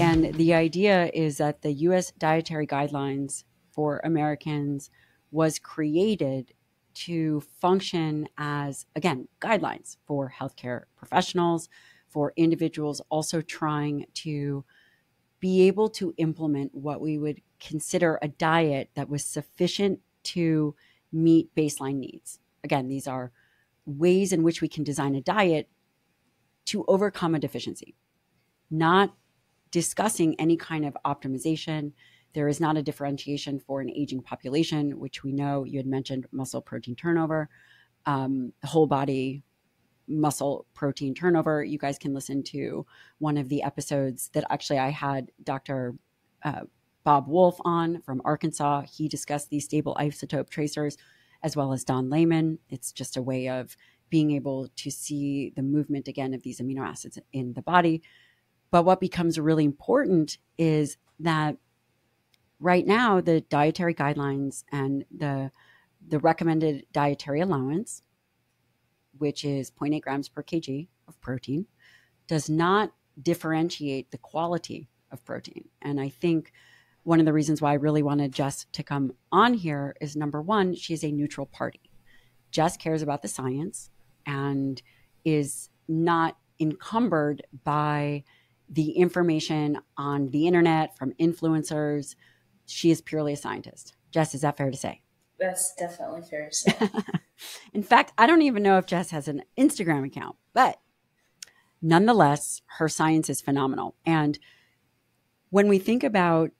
And the idea is that the US dietary guidelines for Americans was created to function as, again, guidelines for healthcare professionals, for individuals also trying to be able to implement what we would consider a diet that was sufficient to meet baseline needs. Again, these are ways in which we can design a diet to overcome a deficiency, not discussing any kind of optimization. There is not a differentiation for an aging population, which we know you had mentioned muscle protein turnover, um, whole body muscle protein turnover. You guys can listen to one of the episodes that actually I had Dr. Uh, Bob Wolfe on from Arkansas. He discussed these stable isotope tracers as well as Don Layman. It's just a way of being able to see the movement again of these amino acids in the body. But what becomes really important is that right now the dietary guidelines and the the recommended dietary allowance, which is 0.8 grams per kg of protein, does not differentiate the quality of protein. And I think one of the reasons why I really wanted Jess to come on here is number one, she's a neutral party. Jess cares about the science and is not encumbered by the information on the internet from influencers. She is purely a scientist. Jess, is that fair to say? That's definitely fair to say. In fact, I don't even know if Jess has an Instagram account, but nonetheless, her science is phenomenal. And when we think about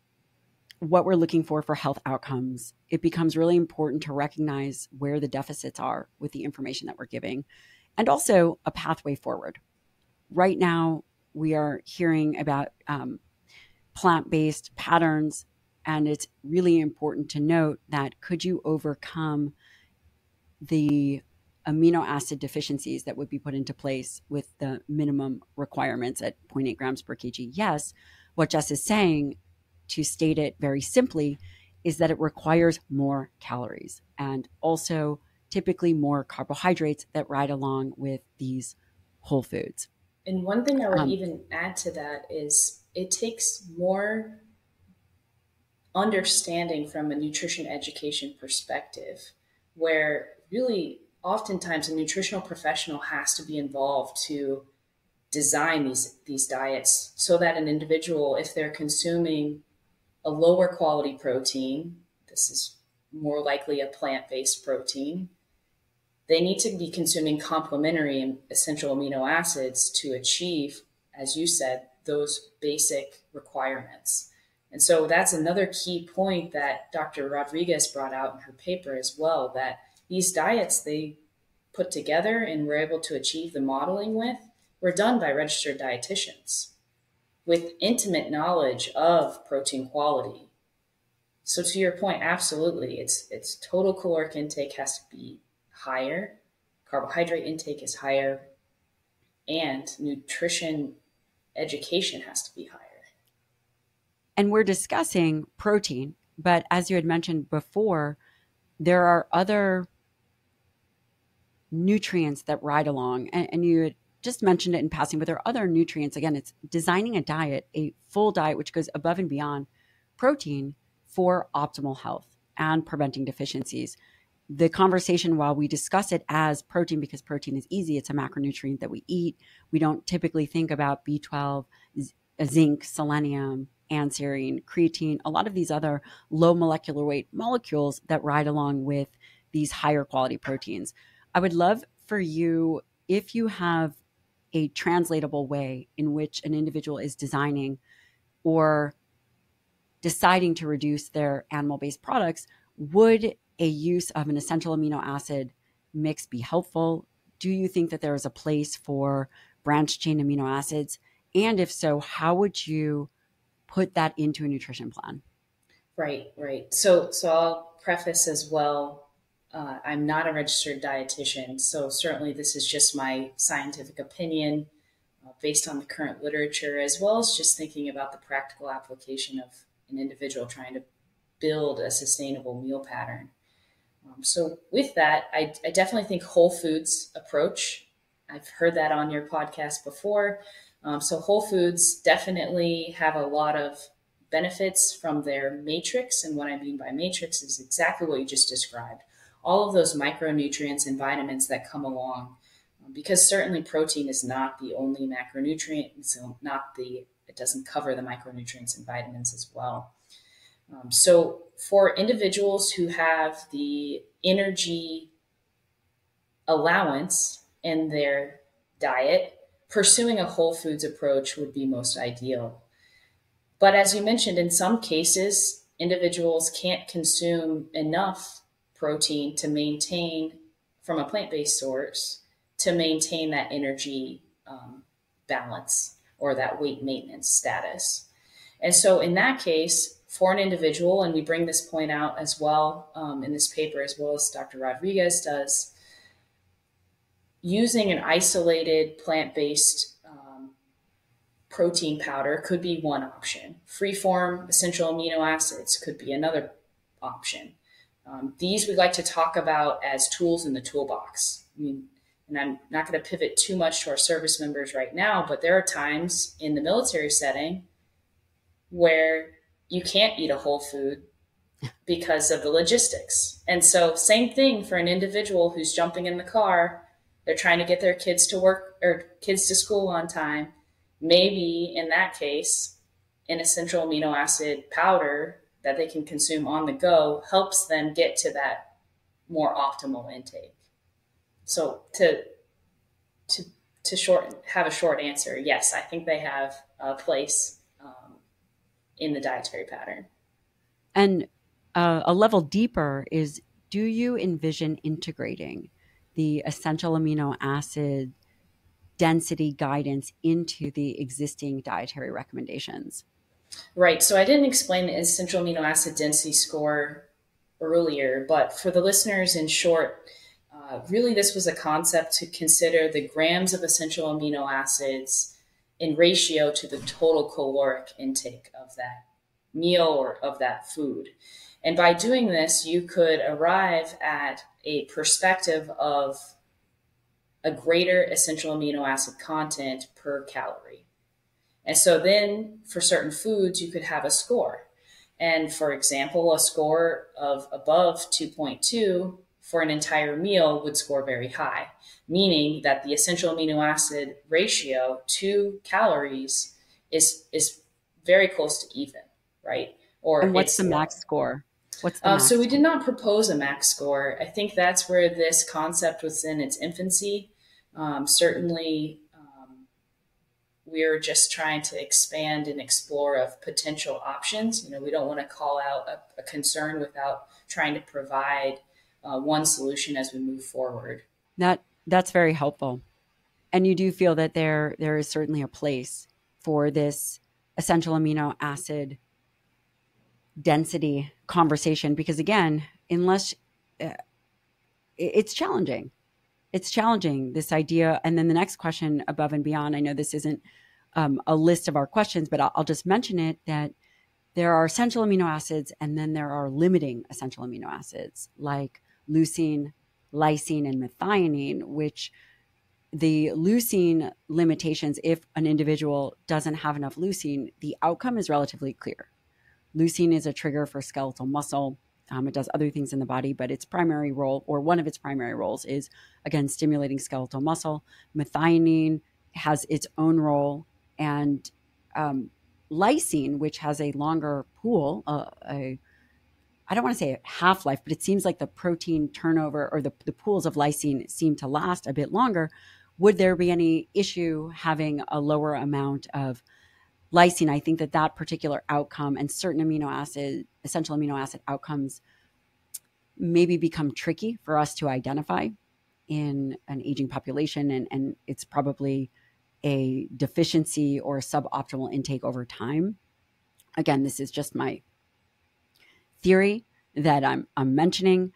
what we're looking for for health outcomes, it becomes really important to recognize where the deficits are with the information that we're giving and also a pathway forward. Right now, we are hearing about um, plant based patterns, and it's really important to note that could you overcome the amino acid deficiencies that would be put into place with the minimum requirements at 0.8 grams per kg? Yes. What Jess is saying to state it very simply, is that it requires more calories and also typically more carbohydrates that ride along with these whole foods. And one thing I would um, even add to that is it takes more understanding from a nutrition education perspective, where really oftentimes a nutritional professional has to be involved to design these these diets so that an individual if they're consuming a lower quality protein, this is more likely a plant based protein, they need to be consuming complementary essential amino acids to achieve, as you said, those basic requirements. And so that's another key point that Dr. Rodriguez brought out in her paper as well that these diets they put together and were able to achieve the modeling with were done by registered dietitians with intimate knowledge of protein quality. So to your point, absolutely, it's it's total caloric intake has to be higher, carbohydrate intake is higher, and nutrition education has to be higher. And we're discussing protein, but as you had mentioned before, there are other nutrients that ride along, and, and you just mentioned it in passing, but there are other nutrients. Again, it's designing a diet, a full diet, which goes above and beyond protein for optimal health and preventing deficiencies. The conversation, while we discuss it as protein because protein is easy, it's a macronutrient that we eat. We don't typically think about B12, uh, zinc, selenium, anserine, creatine, a lot of these other low molecular weight molecules that ride along with these higher quality proteins. I would love for you, if you have a translatable way in which an individual is designing or deciding to reduce their animal based products, would a use of an essential amino acid mix be helpful? Do you think that there is a place for branched chain amino acids? And if so, how would you put that into a nutrition plan? Right, right. So, so I'll preface as well uh, I'm not a registered dietitian, so certainly this is just my scientific opinion uh, based on the current literature, as well as just thinking about the practical application of an individual trying to build a sustainable meal pattern. Um, so, with that, I, I, definitely think whole foods approach I've heard that on your podcast before. Um, so whole foods definitely have a lot of benefits from their matrix. And what I mean by matrix is exactly what you just described. All of those micronutrients and vitamins that come along. Because certainly protein is not the only macronutrient, so not the it doesn't cover the micronutrients and vitamins as well. Um, so for individuals who have the energy allowance in their diet, pursuing a whole foods approach would be most ideal. But as you mentioned, in some cases, individuals can't consume enough protein to maintain from a plant based source to maintain that energy um, balance or that weight maintenance status. And so, in that case, for an individual, and we bring this point out as well um, in this paper, as well as Dr. Rodriguez does, using an isolated plant based protein powder could be one option. Free-form essential amino acids could be another option. Um, these we like to talk about as tools in the toolbox. I mean, and I'm not going to pivot too much to our service members right now, but there are times in the military setting where you can't eat a whole food because of the logistics. And so, same thing for an individual who's jumping in the car, they're trying to get their kids to work or kids to school on time maybe in that case, an essential amino acid powder that they can consume on the go helps them get to that more optimal intake. So to to to short have a short answer, yes, I think they have a place um, in the dietary pattern. And uh, a level deeper is: Do you envision integrating the essential amino acid density guidance into the existing dietary recommendations. Right. So I didn't explain the essential amino acid density score earlier, but for the listeners, in short, uh, really this was a concept to consider the grams of essential amino acids in ratio to the total caloric intake of that meal or of that food. And by doing this, you could arrive at a perspective of a greater essential amino acid content per calorie. And so then for certain foods, you could have a score. And for example, a score of above 2.2 for an entire meal would score very high, meaning that the essential amino acid ratio to calories is, is very close to even, right? Or and what's the max score? What's the uh, so we did not propose a max score. I think that's where this concept was in its infancy. Um, certainly, we're just trying to expand and explore of potential options. You know, we don't want to call out a, a concern without trying to provide uh, one solution as we move forward. That that's very helpful, and you do feel that there there is certainly a place for this essential amino acid density conversation because again, unless uh, it's challenging it's challenging this idea and then the next question above and beyond i know this isn't um, a list of our questions but I'll, I'll just mention it that there are essential amino acids and then there are limiting essential amino acids like leucine lysine and methionine which the leucine limitations if an individual doesn't have enough leucine the outcome is relatively clear leucine is a trigger for skeletal muscle um, it does other things in the body, but its primary role, or one of its primary roles, is again stimulating skeletal muscle. Methionine has its own role, and um, lysine, which has a longer pool, uh, a I don't want to say half life, but it seems like the protein turnover or the, the pools of lysine seem to last a bit longer. Would there be any issue having a lower amount of lysine, I think that that particular outcome and certain amino acid, essential amino acid outcomes maybe become tricky for us to identify in an aging population. And, and it's probably a deficiency or suboptimal intake over time. Again, this is just my theory that I'm, I'm mentioning.